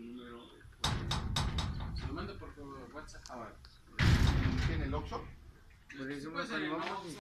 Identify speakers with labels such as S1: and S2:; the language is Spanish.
S1: tu número. Este, se lo mando por WhatsApp.
S2: El Oxxo?
S1: Pues,